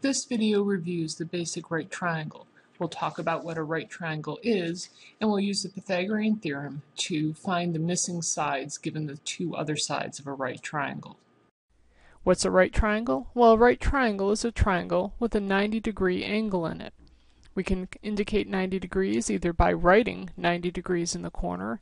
This video reviews the basic right triangle. We'll talk about what a right triangle is, and we'll use the Pythagorean theorem to find the missing sides given the two other sides of a right triangle. What's a right triangle? Well, a right triangle is a triangle with a 90 degree angle in it. We can indicate 90 degrees either by writing 90 degrees in the corner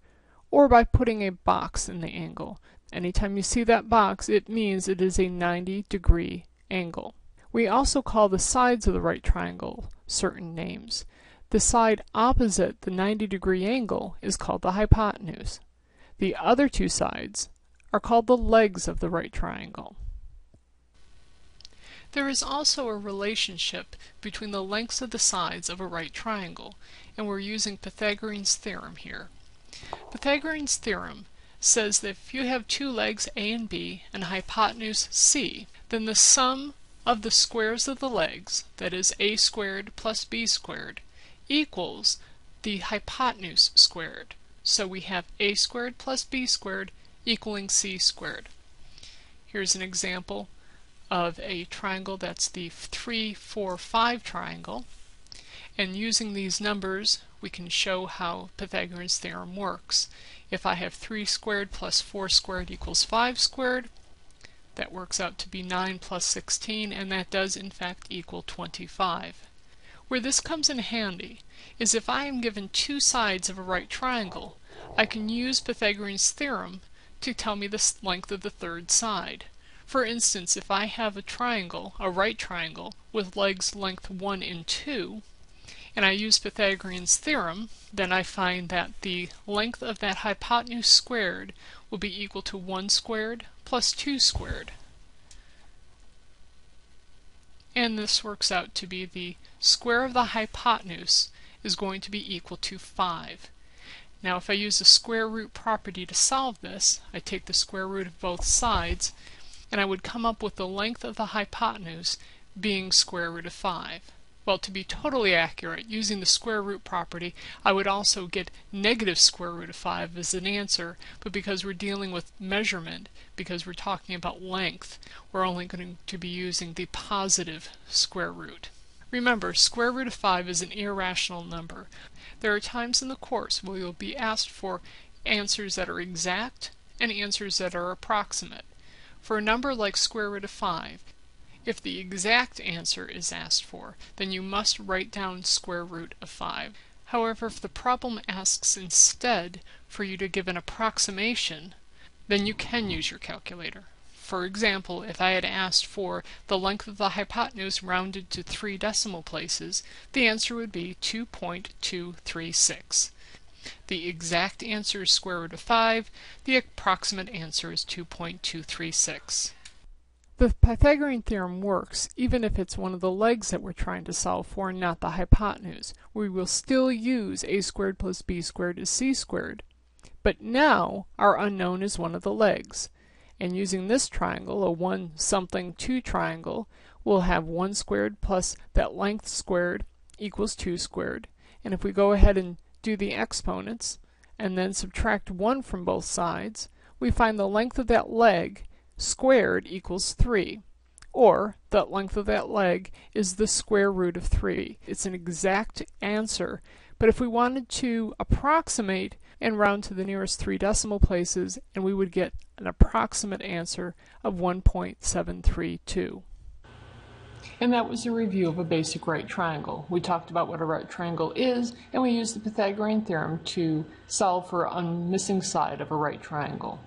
or by putting a box in the angle. Anytime you see that box, it means it is a 90 degree angle. We also call the sides of the right triangle certain names. The side opposite the 90 degree angle is called the hypotenuse. The other two sides are called the legs of the right triangle. There is also a relationship between the lengths of the sides of a right triangle, and we're using Pythagorean's theorem here. Pythagorean's theorem says that if you have two legs A and B and hypotenuse C, then the sum of the squares of the legs, that is a squared plus b squared, equals the hypotenuse squared. So we have a squared plus b squared equaling c squared. Here's an example of a triangle that's the 3, 4, 5 triangle. And using these numbers, we can show how Pythagorean's theorem works. If I have 3 squared plus 4 squared equals 5 squared, that works out to be 9 plus 16, and that does in fact equal 25. Where this comes in handy is if I am given two sides of a right triangle, I can use Pythagorean's theorem to tell me the length of the third side. For instance, if I have a triangle, a right triangle, with legs length 1 and 2, and I use Pythagorean's theorem, then I find that the length of that hypotenuse squared will be equal to 1 squared plus 2 squared. And this works out to be the square of the hypotenuse is going to be equal to 5. Now if I use the square root property to solve this, I take the square root of both sides, and I would come up with the length of the hypotenuse being square root of 5. Well, to be totally accurate, using the square root property, I would also get negative square root of 5 as an answer, but because we're dealing with measurement, because we're talking about length, we're only going to be using the positive square root. Remember, square root of 5 is an irrational number. There are times in the course where you'll be asked for answers that are exact and answers that are approximate. For a number like square root of 5, if the exact answer is asked for, then you must write down square root of 5. However, if the problem asks instead for you to give an approximation, then you can use your calculator. For example, if I had asked for the length of the hypotenuse rounded to three decimal places, the answer would be 2.236. The exact answer is square root of 5, the approximate answer is 2.236. The Pythagorean theorem works even if it's one of the legs that we're trying to solve for and not the hypotenuse. We will still use a squared plus b squared is c squared. But now our unknown is one of the legs. And using this triangle, a 1 something 2 triangle, we'll have 1 squared plus that length squared equals 2 squared. And if we go ahead and do the exponents and then subtract 1 from both sides, we find the length of that leg squared equals 3. Or, that length of that leg is the square root of 3. It's an exact answer, but if we wanted to approximate and round to the nearest three decimal places, and we would get an approximate answer of 1.732. And that was a review of a basic right triangle. We talked about what a right triangle is, and we used the Pythagorean theorem to solve for a missing side of a right triangle.